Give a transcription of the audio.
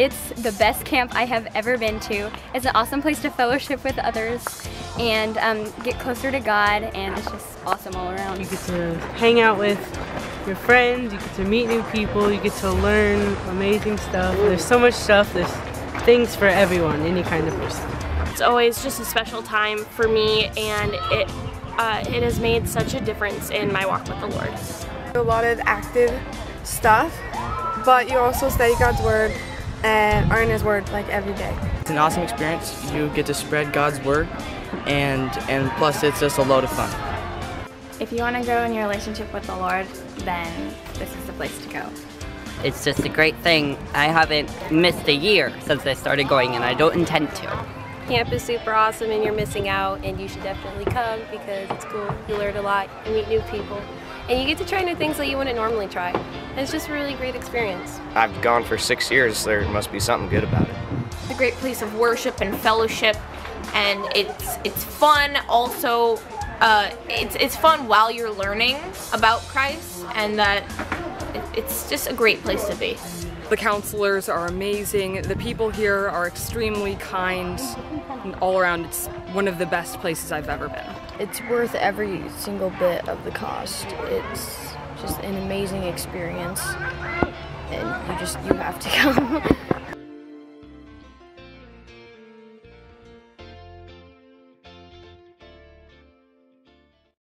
It's the best camp I have ever been to. It's an awesome place to fellowship with others and um, get closer to God and it's just awesome all around. You get to hang out with your friends, you get to meet new people, you get to learn amazing stuff. There's so much stuff, there's things for everyone, any kind of person. It's always just a special time for me and it, uh, it has made such a difference in my walk with the Lord. A lot of active stuff, but you also study God's Word and are in His Word like every day. It's an awesome experience. You get to spread God's Word and, and plus it's just a load of fun. If you want to grow in your relationship with the Lord, then this is the place to go. It's just a great thing. I haven't missed a year since I started going and I don't intend to. Camp is super awesome and you're missing out and you should definitely come because it's cool. You learn a lot, you meet new people, and you get to try new things that you wouldn't normally try. And it's just a really great experience. I've gone for six years, there must be something good about it. It's a great place of worship and fellowship and it's it's fun also uh, it's, it's fun while you're learning about Christ and that it's just a great place to be. The counselors are amazing. The people here are extremely kind. And all around, it's one of the best places I've ever been. It's worth every single bit of the cost. It's just an amazing experience, and you just you have to come.